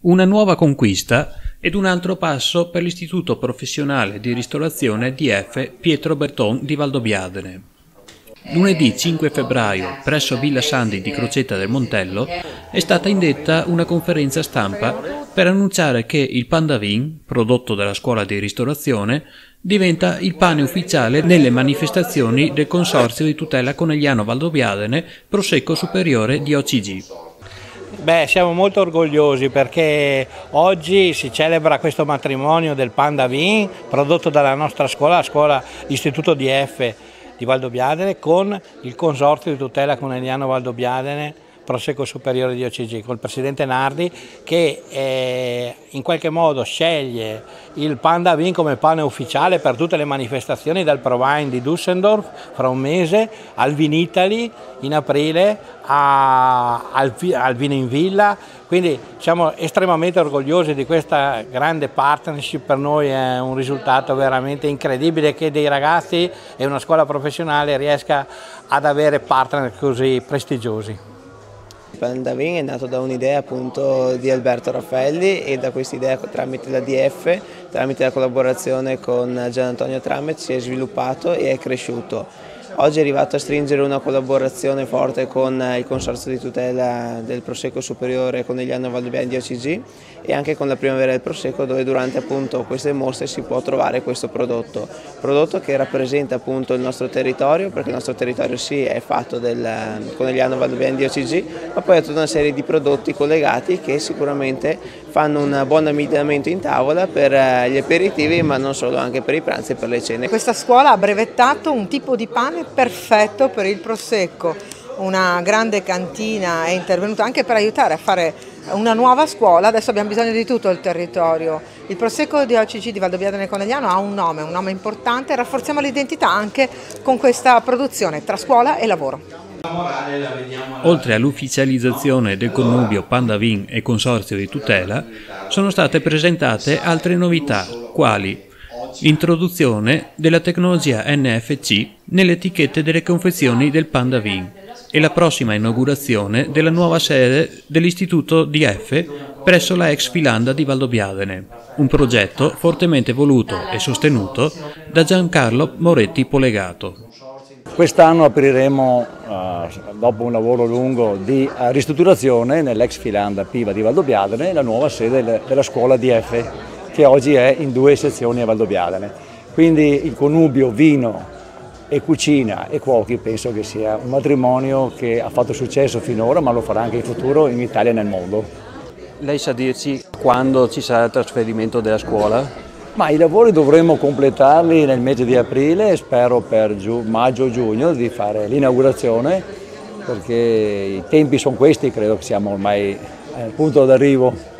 Una nuova conquista ed un altro passo per l'Istituto Professionale di Ristorazione DF Pietro Berton di Valdobbiadene. Lunedì 5 febbraio, presso Villa Sandi di Crocetta del Montello, è stata indetta una conferenza stampa per annunciare che il Pandavin, prodotto dalla scuola di ristorazione, diventa il pane ufficiale nelle manifestazioni del Consorzio di tutela Conegliano Valdobbiadene Prosecco Superiore di OCG. Beh, siamo molto orgogliosi perché oggi si celebra questo matrimonio del Panda Vin prodotto dalla nostra scuola, la scuola Istituto DF di Valdobbiadene con il consorzio di tutela Conegliano Valdobbiadene Prosecco Superiore di OCG, col presidente Nardi che eh, in qualche modo sceglie il Panda Vin come pane ufficiale per tutte le manifestazioni dal Provine di Düsseldorf fra un mese al Vinitali in aprile a, al, al Vino in Villa, quindi siamo estremamente orgogliosi di questa grande partnership, per noi è un risultato veramente incredibile che dei ragazzi e una scuola professionale riesca ad avere partner così prestigiosi. Pandavin è nato da un'idea appunto di Alberto Raffaelli e da questa idea tramite la DF, tramite la collaborazione con Gian Antonio Tramet si è sviluppato e è cresciuto. Oggi è arrivato a stringere una collaborazione forte con il Consorzio di tutela del Prosecco Superiore Conegliano Valdobbiadene di OCG e anche con la Primavera del Prosecco dove durante appunto queste mostre si può trovare questo prodotto, prodotto che rappresenta appunto il nostro territorio perché il nostro territorio sì è fatto del Conegliano Valdobbiadene di OCG ma poi ha tutta una serie di prodotti collegati che sicuramente fanno un buon ambientamento in tavola per eh, gli aperitivi ma non solo, anche per i pranzi e per le cene. Questa scuola ha brevettato un tipo di pane perfetto per il prosecco, una grande cantina è intervenuta anche per aiutare a fare una nuova scuola, adesso abbiamo bisogno di tutto il territorio. Il Prosecco di OCG di Valdobbiadene Conegliano ha un nome, un nome importante, rafforziamo l'identità anche con questa produzione tra scuola e lavoro. Oltre all'ufficializzazione del connubio Pandavin e Consorzio di tutela, sono state presentate altre novità, quali l'introduzione della tecnologia NFC nelle etichette delle confezioni del Pandavin e la prossima inaugurazione della nuova sede dell'Istituto DF presso la ex Filanda di Valdobbiadene, un progetto fortemente voluto e sostenuto da Giancarlo Moretti Polegato. Quest'anno apriremo, uh, dopo un lavoro lungo di uh, ristrutturazione nell'ex filanda Piva di Valdobbiadene, la nuova sede della scuola DF, che oggi è in due sezioni a Valdobbiadene. Quindi il connubio vino e cucina e cuochi penso che sia un matrimonio che ha fatto successo finora, ma lo farà anche in futuro in Italia e nel mondo. Lei sa dirci quando ci sarà il trasferimento della scuola? Ma i lavori dovremo completarli nel mese di aprile, spero per maggio-giugno di fare l'inaugurazione perché i tempi sono questi, credo che siamo ormai al punto d'arrivo.